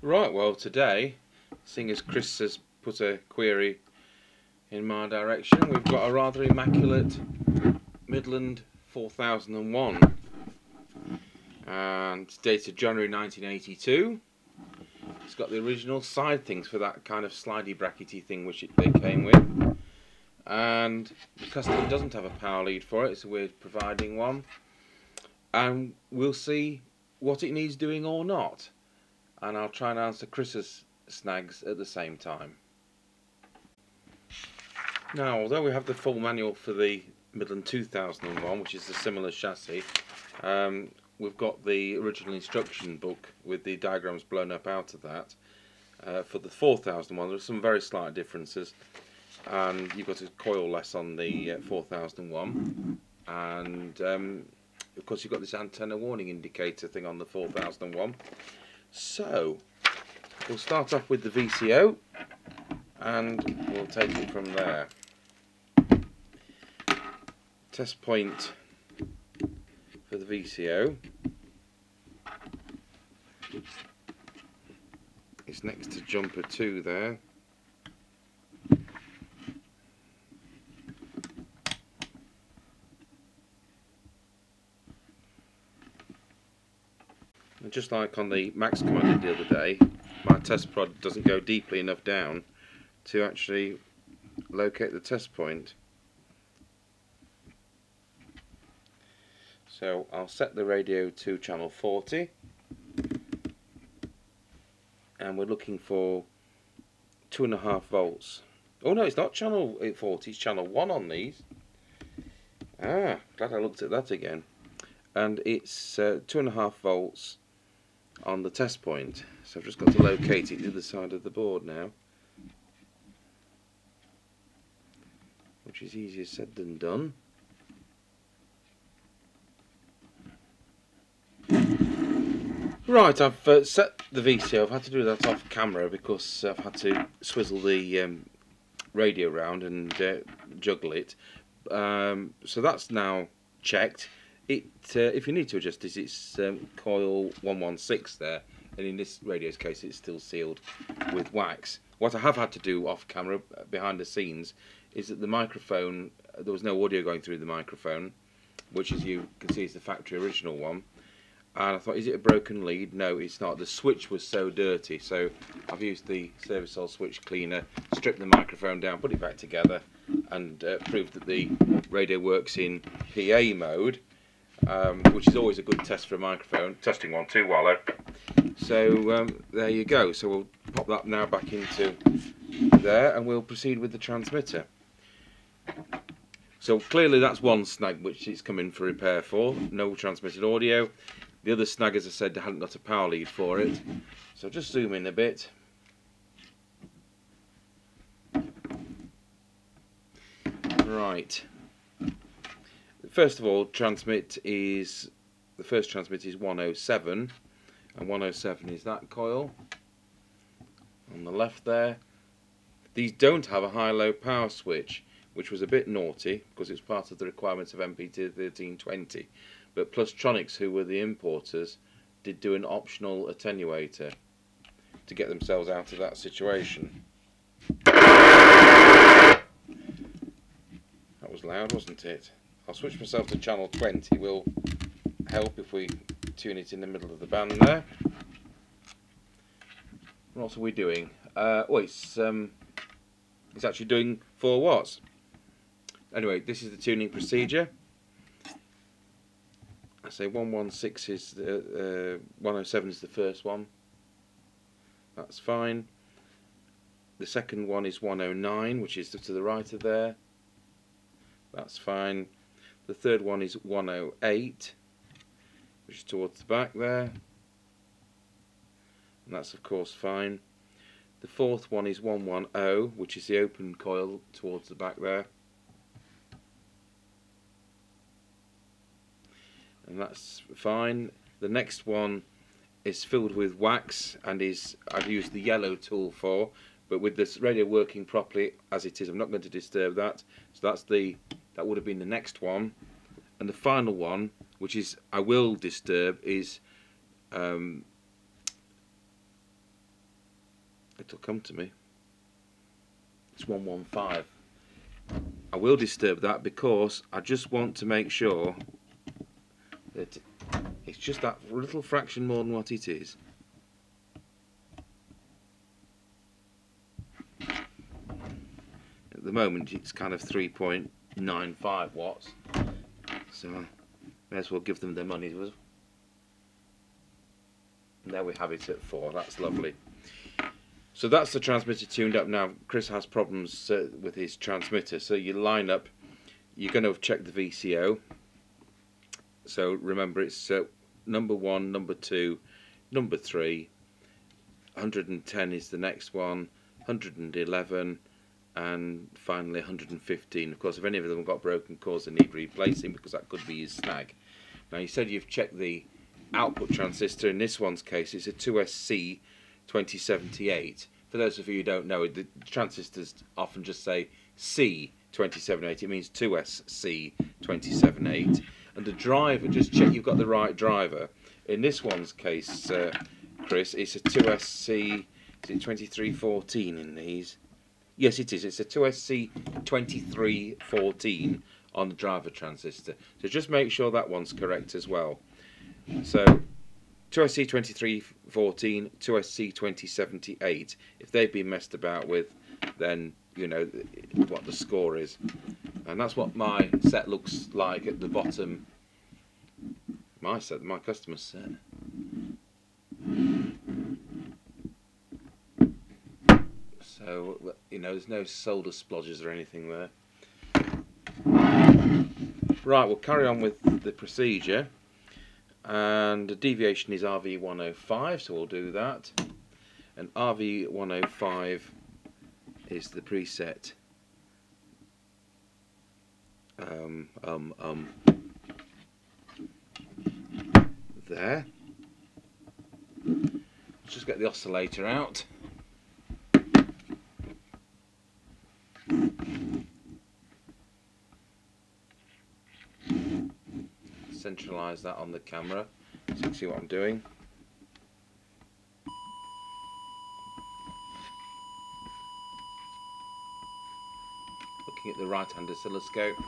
Right, well today, seeing as Chris has put a query in my direction, we've got a rather immaculate Midland 4001 and dated January 1982. It's got the original side things for that kind of slidey brackety thing which it, they came with. And the customer doesn't have a power lead for it, so we're providing one. And we'll see what it needs doing or not and I'll try and answer Chris's snags at the same time. Now, although we have the full manual for the Midland 2001, which is a similar chassis, um, we've got the original instruction book with the diagrams blown up out of that. Uh, for the 4001, there are some very slight differences, and you've got a coil less on the uh, 4001, and um, of course you've got this antenna warning indicator thing on the 4001. So, we'll start off with the VCO and we'll take it from there. Test point for the VCO It's next to jumper 2 there. And just like on the Max Commander the other day, my test prod doesn't go deeply enough down to actually locate the test point. So I'll set the radio to channel 40 and we're looking for two and a half volts. Oh no, it's not channel 40, it's channel 1 on these. Ah, glad I looked at that again. And it's uh, two and a half volts on the test point. So I've just got to locate it the other side of the board now. Which is easier said than done. Right, I've uh, set the VCO. I've had to do that off camera because I've had to swizzle the um, radio round and uh, juggle it. Um, so that's now checked it uh, if you need to adjust this it's um, coil 116 there and in this radio's case it's still sealed with wax. What I have had to do off camera uh, behind the scenes is that the microphone uh, there was no audio going through the microphone which as you can see is the factory original one. And I thought is it a broken lead? No it's not. The switch was so dirty so I've used the Servisol switch cleaner stripped the microphone down put it back together and uh, proved that the radio works in PA mode um, which is always a good test for a microphone. Testing one, two Wallow. So um, there you go. So we'll pop that now back into there and we'll proceed with the transmitter. So clearly that's one snag which it's coming for repair for. No transmitted audio. The other snag, as I said, hadn't got a power lead for it. So just zoom in a bit. Right first of all, transmit is the first transmit is 107, and 107 is that coil on the left there. These don't have a high-low power switch, which was a bit naughty because it's part of the requirements of MPT 1320. But Plustronics, who were the importers, did do an optional attenuator to get themselves out of that situation. That was loud, wasn't it? I'll switch myself to channel 20, will help if we tune it in the middle of the band there. What are we doing? Uh, oh, it's, um, it's actually doing 4 watts. Anyway, this is the tuning procedure. I say 116 is the, uh, 107 is the first one. That's fine. The second one is 109, which is to the right of there. That's fine. The third one is 108, which is towards the back there. And that's of course fine. The fourth one is 110, which is the open coil towards the back there. And that's fine. The next one is filled with wax and is I've used the yellow tool for but with this radio working properly as it is I'm not going to disturb that so that's the that would have been the next one and the final one which is I will disturb is um, It'll come to me. It's 115. I will disturb that because I just want to make sure that it's just that little fraction more than what it is. At the moment it's kind of 3.95 watts so may as well give them their money there we have it at 4 that's lovely so that's the transmitter tuned up now. Chris has problems uh, with his transmitter. So you line up, you're going to check the VCO. So remember it's uh, number 1, number 2, number 3, 110 is the next one, 111 and finally 115. Of course if any of them got broken cores they need replacing because that could be his snag. Now you said you've checked the output transistor. In this one's case it's a 2SC 2078. For those of you who don't know, the transistors often just say C278. It means 2SC278. And the driver, just check you've got the right driver. In this one's case, uh, Chris, it's a 2SC, is it 2314 in these? Yes, it is. It's a 2SC2314 on the driver transistor. So just make sure that one's correct as well. So 2SC2314, 2SC2078. If they've been messed about with, then you know what the score is. And that's what my set looks like at the bottom. My set, my customer's set. So, you know, there's no solder splodges or anything there. Right, we'll carry on with the procedure. And the deviation is RV105 so we'll do that. And RV105 is the preset. Um, um, um, there. Let's just get the oscillator out centralize that on the camera so you can see what I'm doing. Looking at the right hand oscilloscope.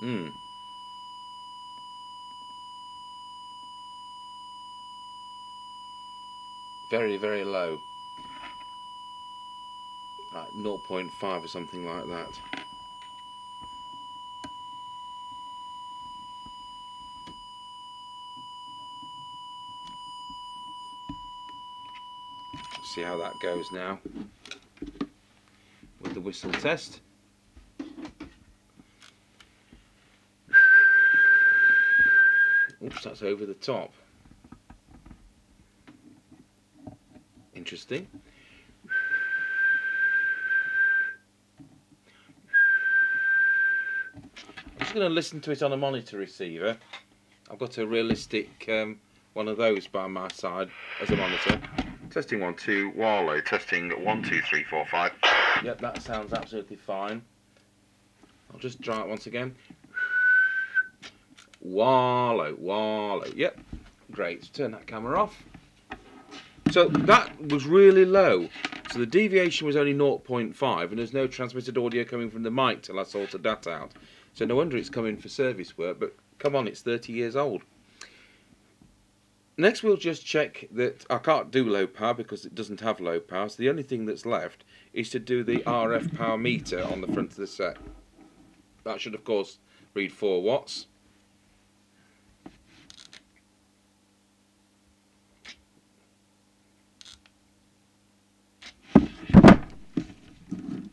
Hmm. Very, very low. Like 0.5 or something like that. See how that goes now with the whistle test. Oops, that's over the top. Interesting. I'm just going to listen to it on a monitor receiver. I've got a realistic um, one of those by my side as a monitor. Testing one, two, Warlow. Testing one, two, three, four, five. Yep, that sounds absolutely fine. I'll just try it once again. Warlow, Warlow. Yep, great. Turn that camera off. So that was really low. So the deviation was only 0.5 and there's no transmitted audio coming from the mic till I sorted that out. So no wonder it's coming for service work, but come on, it's 30 years old. Next we'll just check that I can't do low power because it doesn't have low power, so the only thing that's left is to do the RF power meter on the front of the set. That should of course read 4 watts.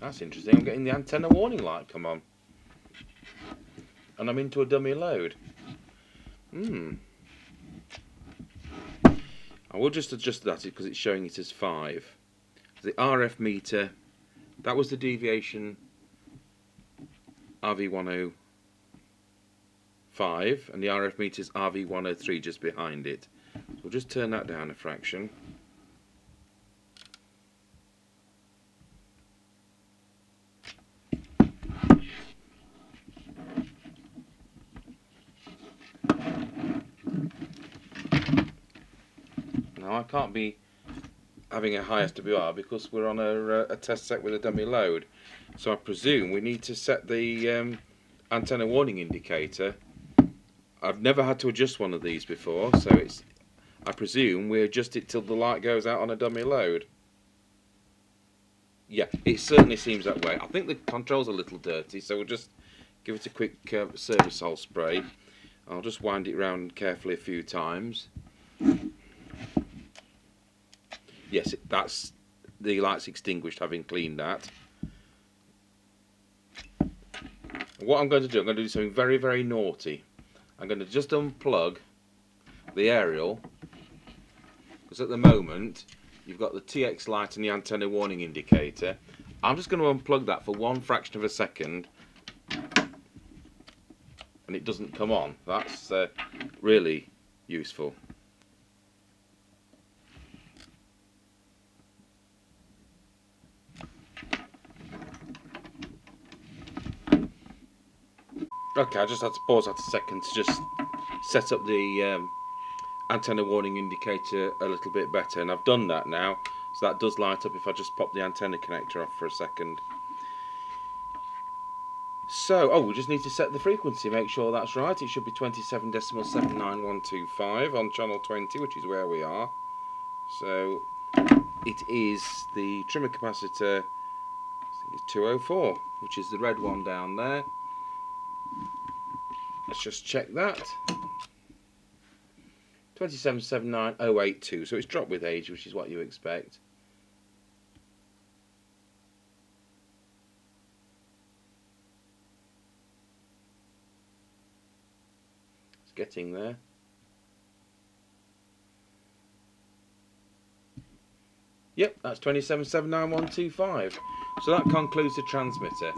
That's interesting. I'm getting the antenna warning light come on. And I'm into a dummy load. Hmm. I will just adjust that because it's showing it as 5. The RF meter, that was the deviation RV105 and the RF meter is RV103 just behind it. So we'll just turn that down a fraction. I can't be having a high SWR because we're on a, a test set with a dummy load. So I presume we need to set the um, antenna warning indicator. I've never had to adjust one of these before, so it's. I presume we adjust it till the light goes out on a dummy load. Yeah, it certainly seems that way. I think the control's are a little dirty, so we'll just give it a quick uh, Servisol spray. I'll just wind it round carefully a few times. Yes, that's the light's extinguished having cleaned that. What I'm going to do, I'm going to do something very, very naughty. I'm going to just unplug the aerial because at the moment you've got the TX light and the antenna warning indicator. I'm just going to unplug that for one fraction of a second and it doesn't come on. That's uh, really useful. Okay, I just had to pause that a second to just set up the um, antenna warning indicator a little bit better and I've done that now so that does light up if I just pop the antenna connector off for a second. So, oh, we just need to set the frequency, make sure that's right. It should be 27.79125 on channel 20, which is where we are. So, it is the trimmer capacitor, I think it's 204, which is the red one down there. Let's just check that. 2779082, so it's dropped with age, which is what you expect. It's getting there. Yep, that's 2779125. So that concludes the transmitter.